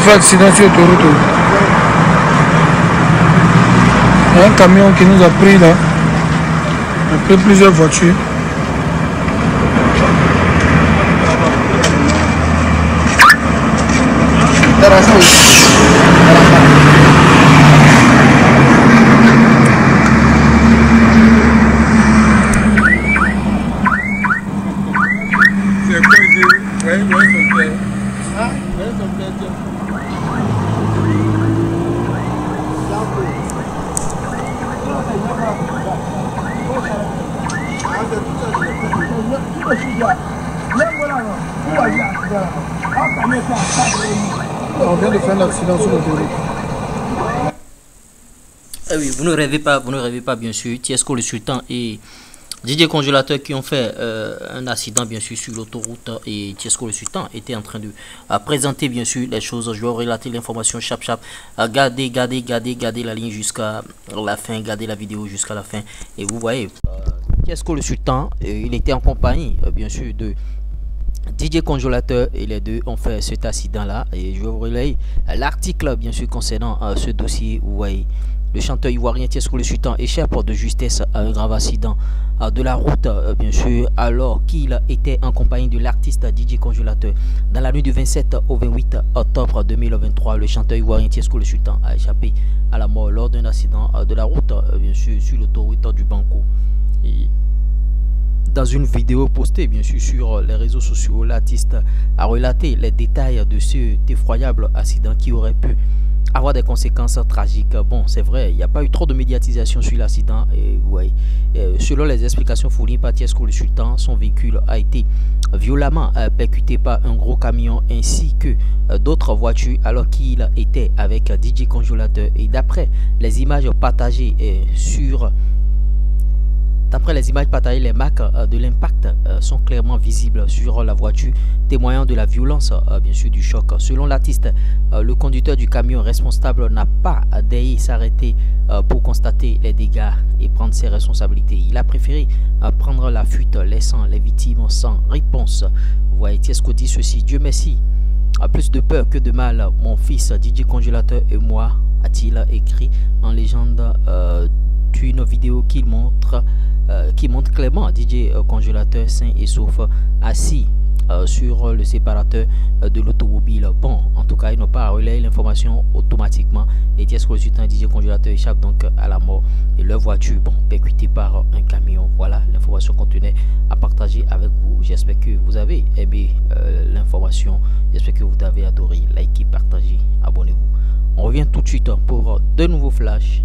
fait accident sur l'autoroute. Il y a un camion qui nous a pris là. On a pris plusieurs voitures. C'est quoi ici Ouais, ouais, son père. Hein Eh oui, vous ne rêvez pas, vous ne rêvez pas, bien sûr. Tiesco le Sultan et Didier Congélateur qui ont fait euh, un accident, bien sûr, sur l'autoroute. Et Tiesco le Sultan était en train de présenter, bien sûr, les choses. Je vais relater l'information chap chap. Euh, gardez, gardez, gardez, gardez la ligne jusqu'à la fin. Gardez la vidéo jusqu'à la fin. Et vous voyez, euh, Tiesco le Sultan, il était en compagnie, bien sûr, de DJ Congélateur et les deux ont fait cet accident là et je vous relayer l'article bien sûr concernant euh, ce dossier. Ouais, le chanteur ivoirien Tiesco le Sultan échappe de justesse à un grave accident euh, de la route euh, bien sûr alors qu'il était en compagnie de l'artiste DJ Congélateur. Dans la nuit du 27 au 28 octobre 2023 le chanteur ivoirien Tiesco le Sultan a échappé à la mort lors d'un accident euh, de la route euh, bien sûr sur l'autoroute dans une vidéo postée bien sûr sur les réseaux sociaux, l'artiste a relaté les détails de cet effroyable accident qui aurait pu avoir des conséquences tragiques. Bon, c'est vrai, il n'y a pas eu trop de médiatisation sur l'accident. Et ouais, euh, selon les explications fournies par Tiesco le Sultan, son véhicule a été violemment euh, percuté par un gros camion ainsi que euh, d'autres voitures alors qu'il était avec DJ Congélateur. Et d'après les images partagées euh, sur D'après les images partagées, les marques euh, de l'impact euh, sont clairement visibles sur la voiture, témoignant de la violence euh, bien sûr du choc. Selon l'artiste, le conducteur du camion responsable n'a pas d'ailleurs s'arrêter pour constater les dégâts et prendre ses responsabilités. Il a préféré prendre la fuite, laissant les victimes sans réponse. Vous voyez Tiesco dit ceci, Dieu merci. A plus de peur que de mal, mon fils DJ Congélateur et moi, a-t-il écrit en légende d'une vidéo qu'il montre, euh, qui montre clairement DJ euh, Congélateur sain et sauf assis euh, sur le séparateur de l'automobile. Bon, en tout cas, ils n'ont pas relayé l'information automatiquement et Tiesco le Sultan DJ Congélateur échappe donc à la mort et leur voiture, bon, percutée par un camion. Voilà l'information qu'on tenait à partager avec vous. J'espère que vous avez aimé l'information. J'espère que vous avez adoré. Likez, partagez, abonnez-vous. On revient tout de suite pour de nouveaux flashs